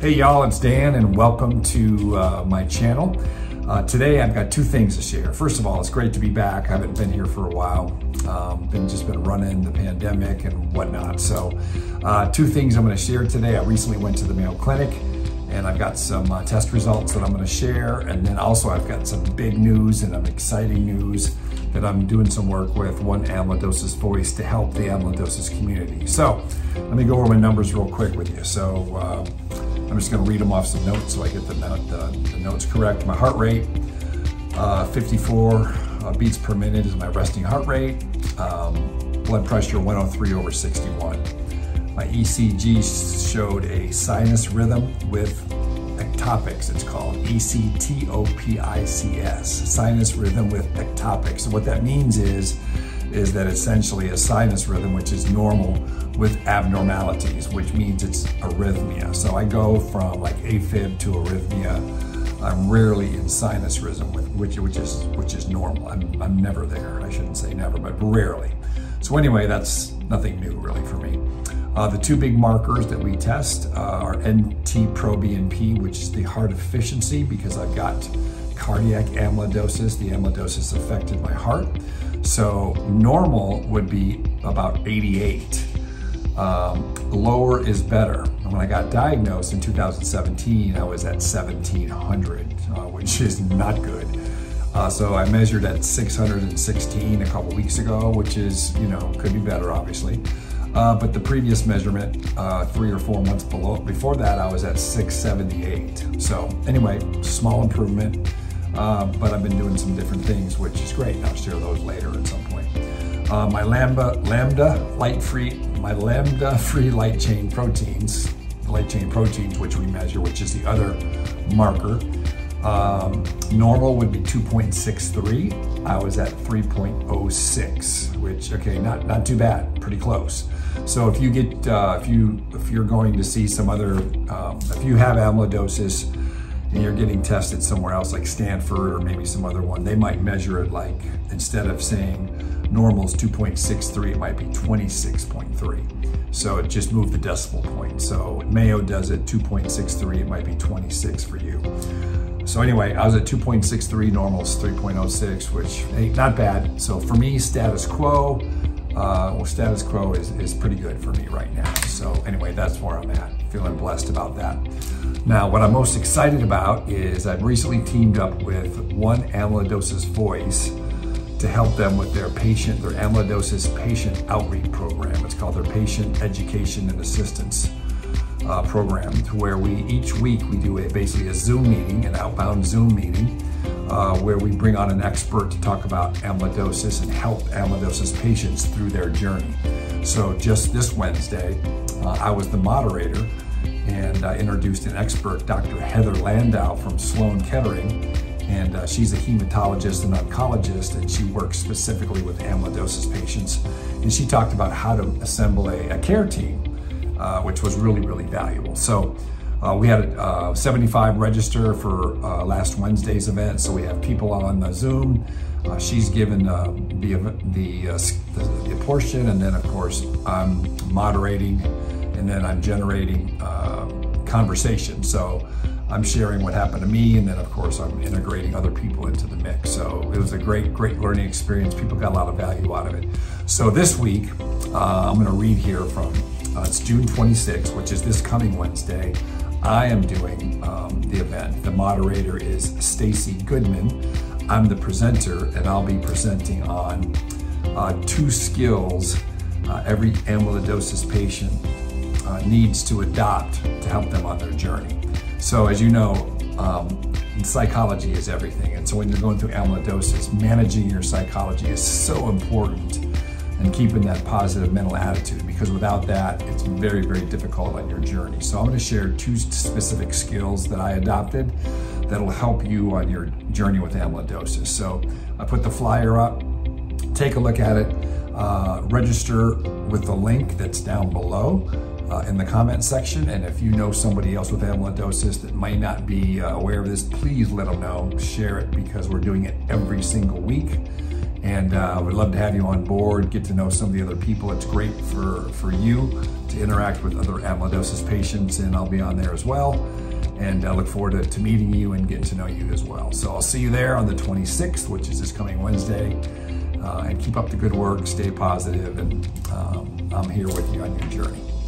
Hey y'all, it's Dan and welcome to uh, my channel. Uh, today I've got two things to share. First of all, it's great to be back. I haven't been here for a while. Um, been just been running the pandemic and whatnot. So uh, two things I'm gonna share today. I recently went to the Mayo Clinic and I've got some uh, test results that I'm gonna share. And then also I've got some big news and some exciting news that I'm doing some work with One Amyloidosis Voice to help the amyloidosis community. So let me go over my numbers real quick with you. So uh, I'm just gonna read them off some notes so I get the, the, the notes correct. My heart rate, uh, 54 uh, beats per minute is my resting heart rate. Um, blood pressure 103 over 61. My ECG showed a sinus rhythm with ectopics, it's called E-C-T-O-P-I-C-S, sinus rhythm with ectopics. So what that means is, is that essentially a sinus rhythm, which is normal with abnormalities, which means it's arrhythmia. So I go from like AFib to arrhythmia. I'm rarely in sinus rhythm, which, which is which is normal. I'm, I'm never there. I shouldn't say never, but rarely. So anyway, that's nothing new really for me. Uh, the two big markers that we test uh, are NT-proBNP, which is the heart efficiency because I've got cardiac amyloidosis. The amyloidosis affected my heart. So normal would be about 88. Um, lower is better. When I got diagnosed in 2017, I was at 1700, uh, which is not good. Uh, so I measured at 616 a couple weeks ago, which is, you know, could be better, obviously. Uh, but the previous measurement, uh, three or four months below, before that, I was at 678. So anyway, small improvement, uh, but I've been doing some different things, which is great. I'll share those later at some point. Uh, my lambda, lambda light free, my lambda free light chain proteins, light chain proteins, which we measure, which is the other marker. Um, normal would be 2.63. I was at 3.06, which okay, not not too bad, pretty close. So if you get uh, if you if you're going to see some other um, if you have amyloidosis you're getting tested somewhere else like Stanford or maybe some other one, they might measure it like instead of saying normal is 2.63, it might be 26.3. So it just moved the decimal point. So Mayo does it 2.63, it might be 26 for you. So anyway, I was at 2.63, normal is 3.06, which hey, not bad. So for me, status quo, uh, well, status quo is, is pretty good for me right now. So anyway, that's where I'm at. Feeling blessed about that. Now, what I'm most excited about is I've recently teamed up with One Amyloidosis Voice to help them with their patient, their amyloidosis patient outreach program. It's called their Patient Education and Assistance uh, program, to where we each week we do a basically a Zoom meeting, an outbound Zoom meeting, uh, where we bring on an expert to talk about amyloidosis and help amyloidosis patients through their journey. So just this Wednesday, uh, I was the moderator and I introduced an expert, Dr. Heather Landau from Sloan Kettering, and uh, she's a hematologist and oncologist, and she works specifically with amyloidosis patients. And she talked about how to assemble a, a care team, uh, which was really, really valuable. So uh, we had uh, 75 register for uh, last Wednesday's event, so we have people on the Zoom. Uh, she's given uh, the, the, the, the portion, and then of course I'm moderating, and then I'm generating conversation. So I'm sharing what happened to me, and then of course I'm integrating other people into the mix. So it was a great, great learning experience. People got a lot of value out of it. So this week, I'm going to read here from it's June 26th, which is this coming Wednesday. I am doing um, the event. The moderator is Stacy Goodman. I'm the presenter, and I'll be presenting on uh, two skills uh, every amyloidosis patient uh, needs to adopt to help them on their journey. So, as you know, um, psychology is everything. And so, when you're going through amyloidosis, managing your psychology is so important and keeping that positive mental attitude because without that, it's very, very difficult on your journey. So I'm going to share two specific skills that I adopted that'll help you on your journey with amyloidosis. So I put the flyer up, take a look at it, uh, register with the link that's down below. Uh, in the comment section. And if you know somebody else with amyloidosis that might not be uh, aware of this, please let them know. Share it because we're doing it every single week. And uh, we'd love to have you on board, get to know some of the other people. It's great for, for you to interact with other amyloidosis patients, and I'll be on there as well. And I look forward to, to meeting you and getting to know you as well. So I'll see you there on the 26th, which is this coming Wednesday. Uh, and keep up the good work, stay positive, and um, I'm here with you on your journey.